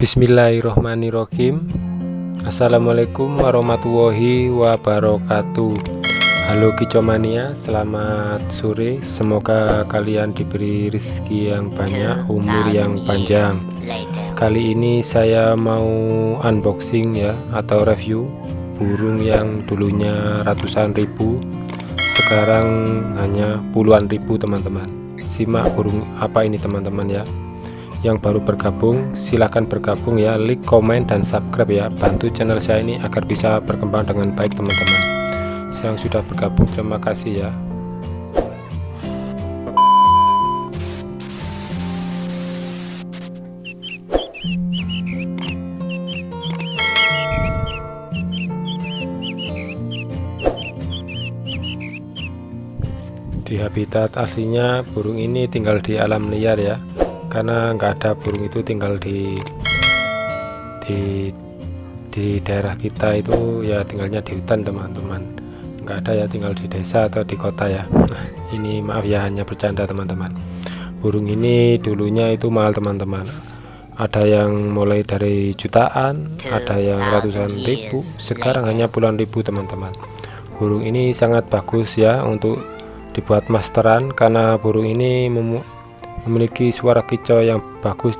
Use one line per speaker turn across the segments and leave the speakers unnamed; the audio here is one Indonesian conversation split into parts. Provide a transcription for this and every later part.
Bismillahirrohmanirrohim Assalamualaikum warahmatullahi wabarakatuh. Halo Kicomania, selamat sore. Semoga kalian diberi rezeki yang banyak, umur yang panjang. Kali ini saya mau unboxing ya Atau review burung yang dulunya ratusan ribu Sekarang hanya puluhan ribu teman-teman. Simak burung apa ini teman-teman ya yang baru bergabung silahkan bergabung ya. Like komen dan subscribe ya. Bantu channel saya ini agar bisa berkembang dengan baik teman-teman. Yang sudah bergabung terima kasih ya. Di habitat aslinya burung ini tinggal di alam liar ya karena nggak ada burung itu tinggal di di di daerah kita itu ya tinggalnya di hutan teman-teman. Nggak ada ya tinggal di desa atau di kota ya. Ini maaf ya hanya bercanda teman-teman. Burung ini dulunya itu mahal teman-teman. Ada yang mulai dari jutaan ada yang ratusan ribu. Sekarang hanya puluhan ribu teman-teman. Burung ini sangat bagus ya untuk dibuat masteran karena burung ini memiliki suara kicau yang bagus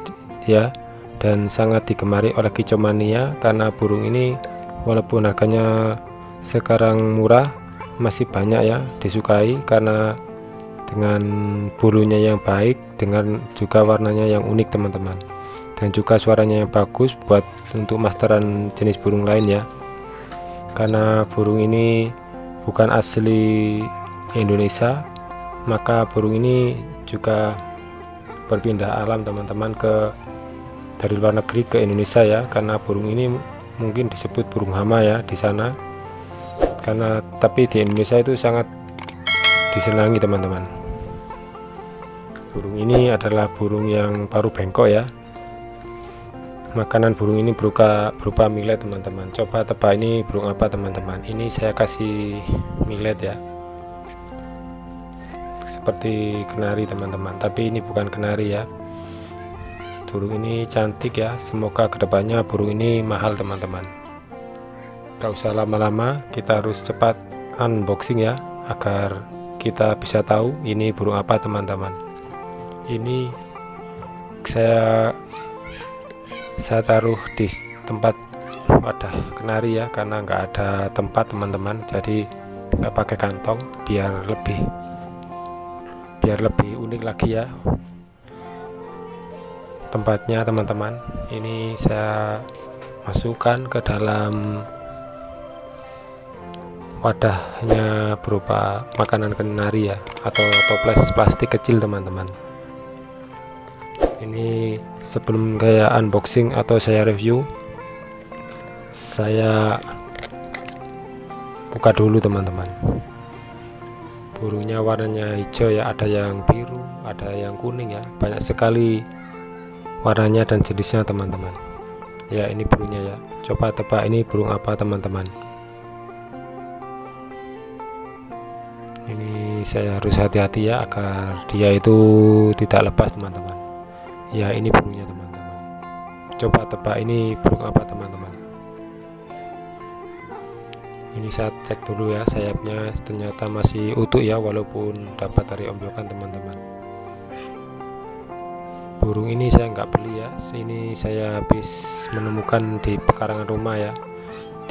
ya dan sangat digemari oleh kicau mania karena burung ini walaupun harganya sekarang murah masih banyak ya disukai karena dengan bulunya yang baik dengan juga warnanya yang unik teman-teman. Dan juga suaranya yang bagus buat untuk masteran jenis burung lain ya. Karena burung ini bukan asli Indonesia maka burung ini juga berpindah alam teman-teman ke dari luar negeri ke Indonesia ya. Karena burung ini mungkin disebut burung hama ya di sana. Karena tapi di Indonesia itu sangat disenangi teman-teman. Burung ini adalah burung yang baru bengkok ya. Makanan burung ini berupa berupa millet teman-teman. Coba tebak ini burung apa teman-teman? Ini saya kasih millet ya seperti kenari teman-teman. Tapi ini bukan kenari ya. Burung ini cantik ya. Semoga ke depannya burung ini mahal teman-teman. Tak usah lama-lama kita harus cepat unboxing ya agar kita bisa tahu ini burung apa teman-teman. Ini saya saya taruh di tempat wadah kenari ya karena nggak ada tempat teman-teman. Jadi nggak pakai kantong biar lebih biar lebih unik lagi ya. Tempatnya teman-teman. Ini saya masukkan ke dalam wadahnya berupa makanan kenari ya atau toples plastik kecil teman-teman. Ini sebelum kayak unboxing atau saya review saya buka dulu teman-teman burungnya warnanya hijau ya ada yang biru ada yang kuning ya. Banyak sekali warnanya dan jenisnya teman-teman. Ya ini burungnya ya. Coba tebak ini burung apa teman-teman? Ini saya harus hati-hati ya agar dia itu tidak lepas teman-teman. Ya ini burungnya teman-teman. Coba tebak ini burung apa teman-teman ini saya cek dulu ya sayapnya ternyata masih utuh ya walaupun dapat dari ombyokan teman-teman. Burung ini saya nggak beli ya. Sini saya habis menemukan di pekarangan rumah ya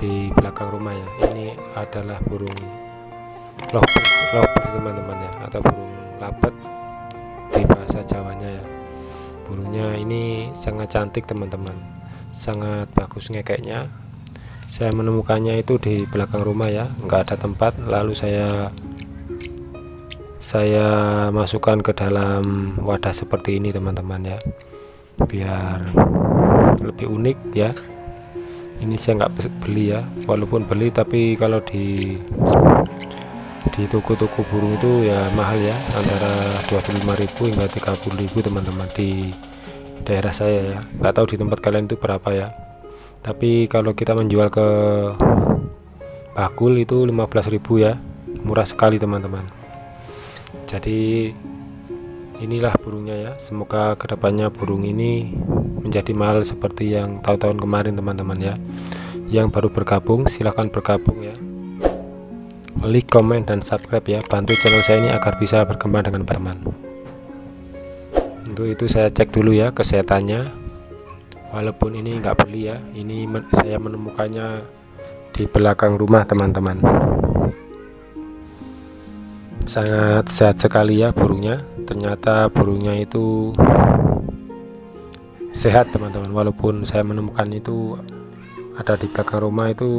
di belakang rumah ya. Ini adalah burung lovebird teman-teman ya atau burung lapet di bahasa Jawanya ya. Burungnya ini sangat cantik teman-teman. Sangat bagus ngekeknya saya menemukannya itu di belakang rumah ya. Nggak ada tempat. Lalu saya saya masukkan ke dalam wadah seperti ini teman-teman ya. Biar lebih unik ya. Ini saya nggak beli ya. Walaupun beli tapi kalau di di toko-toko burung itu ya mahal ya. Antara 25.000 hingga 30.000 teman-teman di daerah saya ya. Nggak tahu di tempat kalian itu berapa ya tapi kalau kita menjual ke bakul itu 15.000 ya. Murah sekali teman-teman. Jadi inilah burungnya ya. Semoga ke depannya burung ini menjadi mahal seperti yang tahun-tahun kemarin teman-teman ya. Yang baru bergabung silahkan bergabung ya. Like comment dan subscribe ya. Bantu channel saya ini agar bisa berkembang dengan teman. Untuk itu saya cek dulu ya kesehatannya walaupun ini enggak beli ya ini men saya menemukannya di belakang rumah teman-teman. Sangat sehat sekali ya burungnya. Ternyata burungnya itu sehat teman-teman. Walaupun saya menemukan itu ada di belakang rumah itu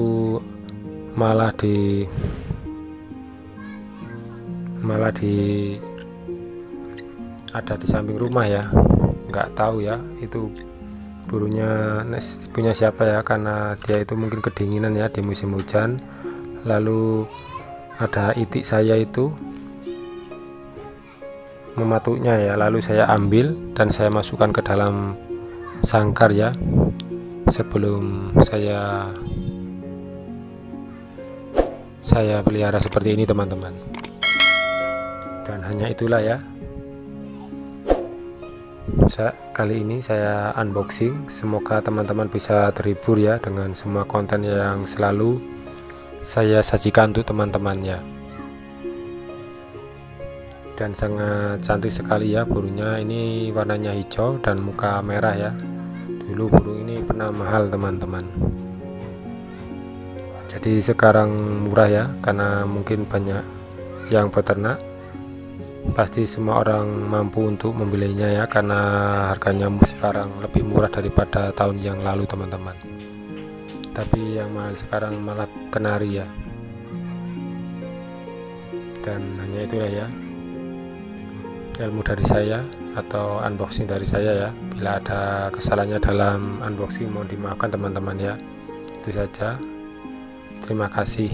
malah di malah di ada di samping rumah ya. Nggak tahu ya itu burungnya punya siapa ya karena dia itu mungkin kedinginan ya di musim hujan. Lalu ada itik saya itu mematuknya ya lalu saya ambil dan saya masukkan ke dalam sangkar ya sebelum saya saya pelihara seperti ini teman-teman. Dan hanya itulah ya kali ini saya unboxing. Semoga teman-teman bisa terhibur ya dengan semua konten yang selalu saya sajikan untuk teman-teman ya dan sangat cantik sekali ya burungnya. Ini warnanya hijau dan muka merah ya. Dulu burung ini pernah mahal teman-teman. Jadi sekarang murah ya karena mungkin banyak yang peternak pasti semua orang mampu untuk membelinya ya karena harganya sekarang lebih murah daripada tahun yang lalu teman-teman. Tapi yang mahal sekarang malah kenari ya. Dan hanya itulah ya. Ilmu dari saya atau unboxing dari saya ya. Bila ada kesalahannya dalam unboxing mohon dimaafkan teman-teman ya. Itu saja. Terima kasih